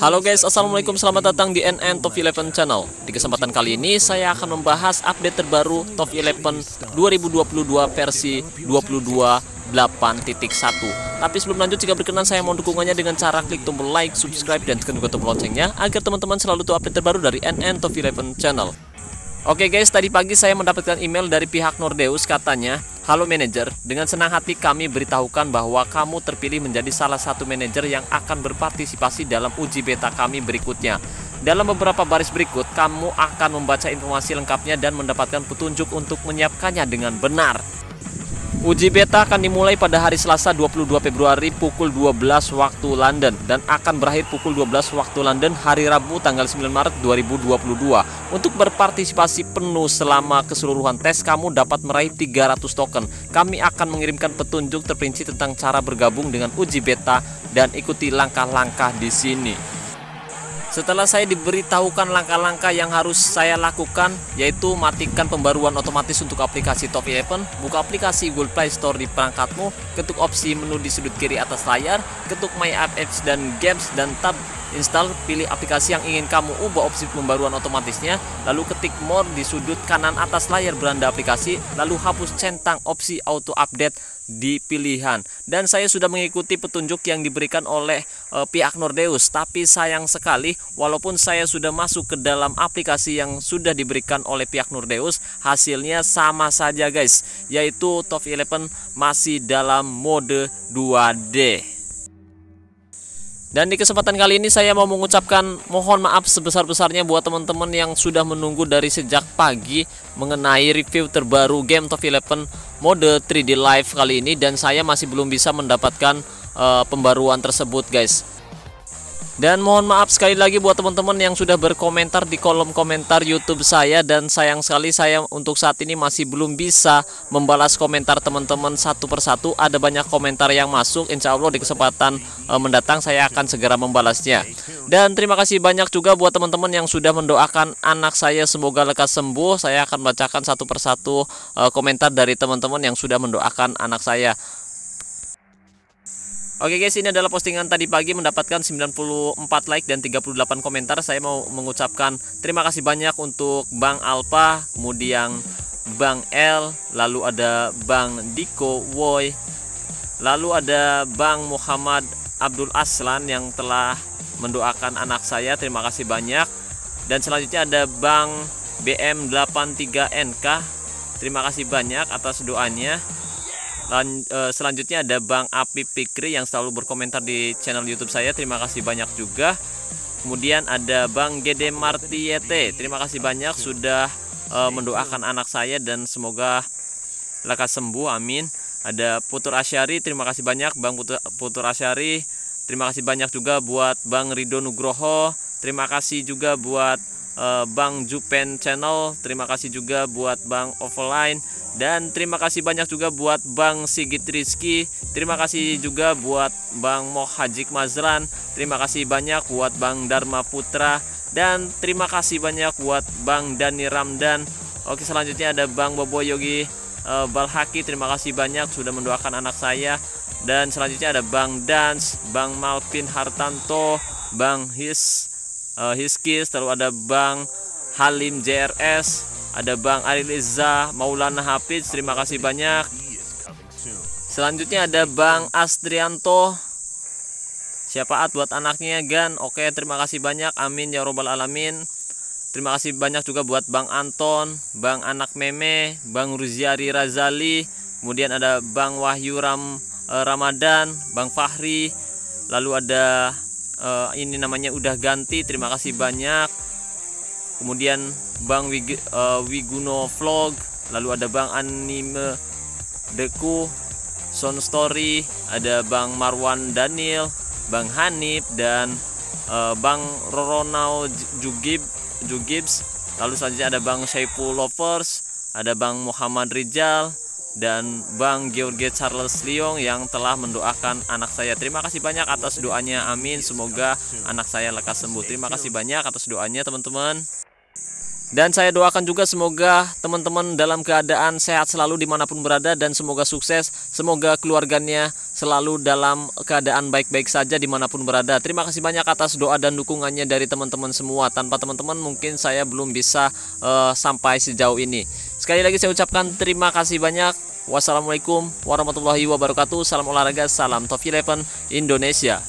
Halo guys, Assalamualaikum, selamat datang di NN Top 11 Channel. Di kesempatan kali ini saya akan membahas update terbaru Top 11 2022 versi 22.8.1 Tapi sebelum lanjut, jika berkenan saya mau dukungannya dengan cara klik tombol like, subscribe, dan tekan juga tombol loncengnya Agar teman-teman selalu tahu update terbaru dari NN Top 11 Channel. Oke guys, tadi pagi saya mendapatkan email dari pihak Nordeus katanya Halo manajer, dengan senang hati kami beritahukan bahwa kamu terpilih menjadi salah satu manajer yang akan berpartisipasi dalam uji beta kami berikutnya. Dalam beberapa baris berikut, kamu akan membaca informasi lengkapnya dan mendapatkan petunjuk untuk menyiapkannya dengan benar. Uji beta akan dimulai pada hari Selasa 22 Februari pukul 12 waktu London dan akan berakhir pukul 12 waktu London hari Rabu tanggal 9 Maret 2022. Untuk berpartisipasi penuh selama keseluruhan tes kamu dapat meraih 300 token. Kami akan mengirimkan petunjuk terperinci tentang cara bergabung dengan uji beta dan ikuti langkah-langkah di sini. Setelah saya diberitahukan langkah-langkah yang harus saya lakukan, yaitu matikan pembaruan otomatis untuk aplikasi Top 11, buka aplikasi Google Play Store di perangkatmu, ketuk opsi menu di sudut kiri atas layar, ketuk My Apps dan Games, dan tab install, pilih aplikasi yang ingin kamu ubah opsi pembaruan otomatisnya, lalu ketik More di sudut kanan atas layar beranda aplikasi, lalu hapus centang opsi auto update di pilihan. Dan saya sudah mengikuti petunjuk yang diberikan oleh e, pihak Nordeus. Tapi sayang sekali walaupun saya sudah masuk ke dalam aplikasi yang sudah diberikan oleh pihak Nordeus hasilnya sama saja guys. Yaitu Top 11 masih dalam mode 2D dan di kesempatan kali ini saya mau mengucapkan mohon maaf sebesar-besarnya buat teman-teman yang sudah menunggu dari sejak pagi mengenai review terbaru game Top 11 mode 3D Live kali ini dan saya masih belum bisa mendapatkan uh, pembaruan tersebut guys. Dan mohon maaf sekali lagi buat teman-teman yang sudah berkomentar di kolom komentar YouTube saya dan sayang sekali saya untuk saat ini masih belum bisa membalas komentar teman-teman satu persatu. Ada banyak komentar yang masuk, insya Allah di kesempatan e, mendatang saya akan segera membalasnya. Dan terima kasih banyak juga buat teman-teman yang sudah mendoakan anak saya semoga lekas sembuh. Saya akan bacakan satu persatu e, komentar dari teman-teman yang sudah mendoakan anak saya. Oke guys, ini adalah postingan tadi pagi mendapatkan 94 like dan 38 komentar. Saya mau mengucapkan terima kasih banyak untuk Bang Alpa, kemudian Bang L, lalu ada Bang Diko Woy, lalu ada Bang Muhammad Abdul Aslan yang telah mendoakan anak saya. Terima kasih banyak. Dan selanjutnya ada Bang BM83NK. Terima kasih banyak atas doanya. Lan, uh, selanjutnya ada Bang Api Pikri yang selalu berkomentar di channel YouTube saya. Terima kasih banyak juga. Kemudian ada Bang Gede Martiete. Terima kasih banyak sudah uh, mendoakan anak saya dan semoga lekas sembuh. Amin. Ada Putur Asyari. Terima kasih banyak Bang Putur, Putur Asyari. Terima kasih banyak juga buat Bang Rido Nugroho. Terima kasih juga buat uh, Bang Jupen Channel. Terima kasih juga buat Bang Offline. Dan terima kasih banyak juga buat Bang Sigit Rizky. Terima kasih juga buat Bang Mohajik Mazran. Terima kasih banyak buat Bang Dharma Putra. Dan terima kasih banyak buat Bang Dani Ramdan. Oke selanjutnya ada Bang Bobo Yogi uh, Balhaki. Terima kasih banyak sudah mendoakan anak saya. Dan selanjutnya ada Bang Dans Bang Malpin Hartanto Bang His uh, Hiskis Lalu ada Bang Halim JRS ada Bang Aril Izza Maulana Hafiz terima kasih banyak. Selanjutnya ada Bang Astrianto. Syafaat buat anaknya Gan? Oke terima kasih banyak. Amin ya robbal alamin. Terima kasih banyak juga buat Bang Anton Bang Anak Meme Bang Ruziari Razali kemudian ada Bang Wahyu Ram eh, Ramadan Bang Fahri lalu ada uh, ini namanya udah ganti terima kasih banyak. Kemudian Bang Wig, uh, Wiguno Vlog lalu ada Bang Anime Deku Sound Story ada Bang Marwan Daniel Bang Hanif dan uh, Bang Ronald Jugib Jugibs. Lalu selanjutnya ada Bang Saiful Lovers ada Bang Muhammad Rizal dan Bang George Charles Leong yang telah mendoakan anak saya. Terima kasih banyak atas doanya. Amin. Semoga anak saya lekas sembuh. Terima kasih banyak atas doanya, teman-teman. Dan saya doakan juga semoga teman-teman dalam keadaan sehat selalu di mana pun berada dan semoga sukses. Semoga keluarganya selalu dalam keadaan baik-baik saja di mana pun berada. Terima kasih banyak atas doa dan dukungannya dari teman-teman semua. Tanpa teman-teman mungkin saya belum bisa uh, sampai sejauh ini. Sekali lagi saya ucapkan terima kasih banyak. Wassalamualaikum warahmatullahi wabarakatuh. Salam olahraga, salam Top Eleven Indonesia.